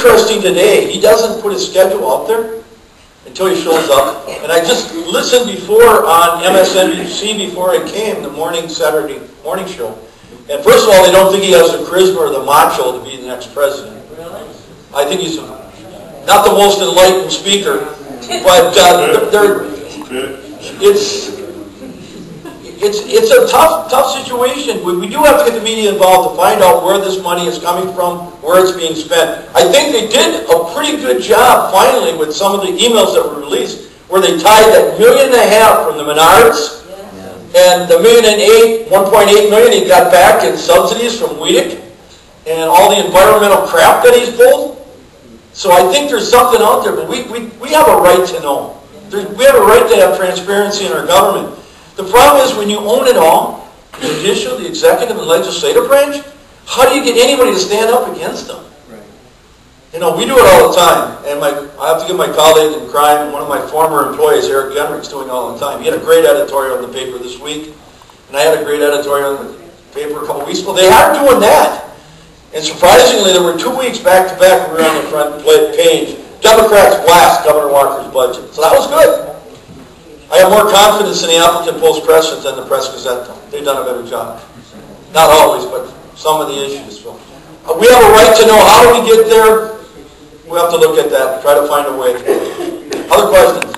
interesting today, he doesn't put his schedule out there until he shows up. And I just listened before on MSNBC before I came, the morning Saturday morning show. And first of all, they don't think he has the charisma or the macho to be the next president. I think he's not the most enlightened speaker, but uh, they're, it's it's it's a tough tough situation. We, we do have to get the media involved to find out where this money is coming from, where it's being spent. I think they did a pretty good job finally with some of the emails that were released, where they tied that million and a half from the Menards and the million and eight, 1.8 million he got back in subsidies from Weedick and all the environmental crap that he's pulled. So I think there's something out there, but we, we, we have a right to know. There's, we have a right to have transparency in our government. The problem is when you own it all, the judicial, the executive, and legislative branch, how do you get anybody to stand up against them? Right. You know, we do it all the time. And my, I have to give my colleague in crime, one of my former employees, Eric Genrich's doing all the time. He had a great editorial in the paper this week, and I had a great editorial in the paper a couple weeks ago. They are doing that. And surprisingly, there were two weeks back to back we were on the front page. Democrats blast Governor Walker's budget. So that was good. I have more confidence in the Appleton Post Crescent than the Press Gazette. They've done a better job. Not always, but some of the issues. So, uh, we have a right to know how do we get there. We have to look at that, try to find a way. Other questions?